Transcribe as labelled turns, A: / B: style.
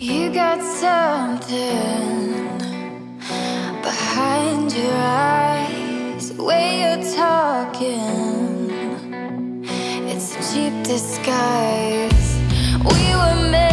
A: You got something your eyes, the way you're talking. It's a cheap disguise. We were made.